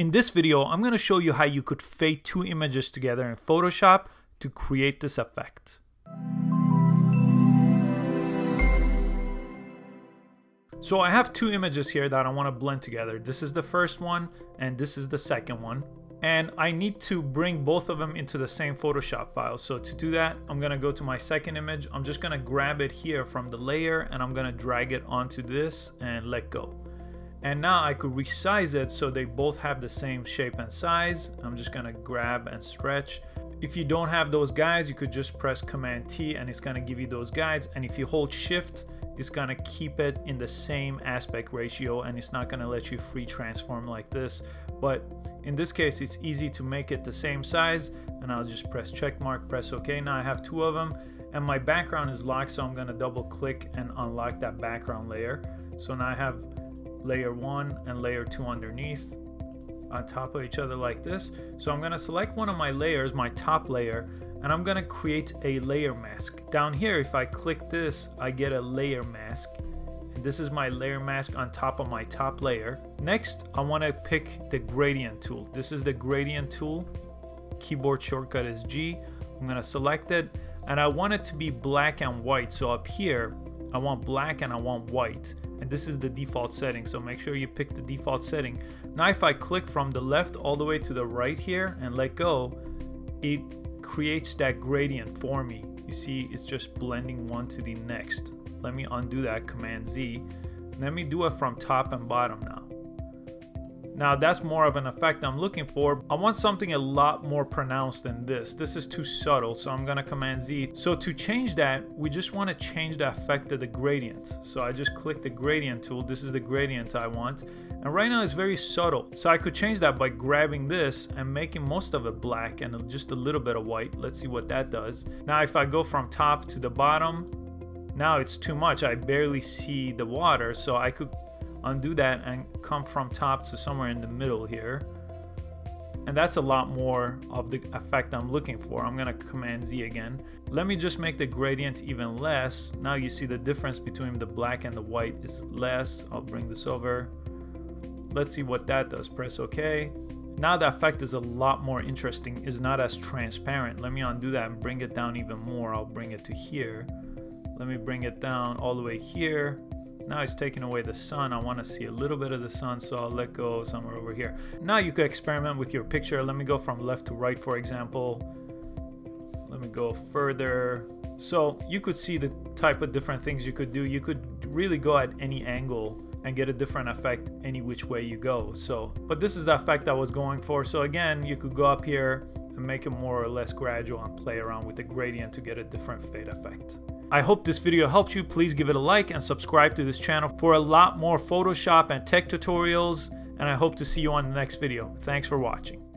In this video, I'm going to show you how you could fade two images together in Photoshop to create this effect. So I have two images here that I want to blend together. This is the first one and this is the second one. And I need to bring both of them into the same Photoshop file. So to do that, I'm going to go to my second image. I'm just going to grab it here from the layer and I'm going to drag it onto this and let go. And now I could resize it so they both have the same shape and size. I'm just gonna grab and stretch. If you don't have those guides, you could just press Command T and it's gonna give you those guides. And if you hold Shift, it's gonna keep it in the same aspect ratio and it's not gonna let you free transform like this. But in this case, it's easy to make it the same size and I'll just press check mark, press OK. Now I have two of them and my background is locked, so I'm gonna double click and unlock that background layer. So now I have layer 1 and layer 2 underneath on top of each other like this. So I'm going to select one of my layers, my top layer, and I'm going to create a layer mask. Down here, if I click this, I get a layer mask. And this is my layer mask on top of my top layer. Next, I want to pick the gradient tool. This is the gradient tool. Keyboard shortcut is G. I'm going to select it and I want it to be black and white. So up here, I want black and I want white and this is the default setting. So make sure you pick the default setting. Now if I click from the left all the way to the right here and let go it creates that gradient for me. You see it's just blending one to the next. Let me undo that command Z. Let me do it from top and bottom now now that's more of an effect I'm looking for. I want something a lot more pronounced than this. This is too subtle, so I'm gonna Command Z. So to change that, we just wanna change the effect of the gradient. So I just click the gradient tool. This is the gradient I want. And right now it's very subtle. So I could change that by grabbing this and making most of it black and just a little bit of white. Let's see what that does. Now if I go from top to the bottom, now it's too much. I barely see the water, so I could undo that and come from top to somewhere in the middle here. And that's a lot more of the effect I'm looking for. I'm gonna Command Z again. Let me just make the gradient even less. Now you see the difference between the black and the white is less. I'll bring this over. Let's see what that does. Press OK. Now the effect is a lot more interesting, It's not as transparent. Let me undo that and bring it down even more. I'll bring it to here. Let me bring it down all the way here. Now it's taking away the sun. I want to see a little bit of the sun, so I'll let go somewhere over here. Now you could experiment with your picture. Let me go from left to right, for example. Let me go further. So you could see the type of different things you could do. You could really go at any angle and get a different effect any which way you go. So, but this is the effect I was going for. So again, you could go up here and make it more or less gradual and play around with the gradient to get a different fade effect. I hope this video helped you. Please give it a like and subscribe to this channel for a lot more Photoshop and tech tutorials. And I hope to see you on the next video. Thanks for watching.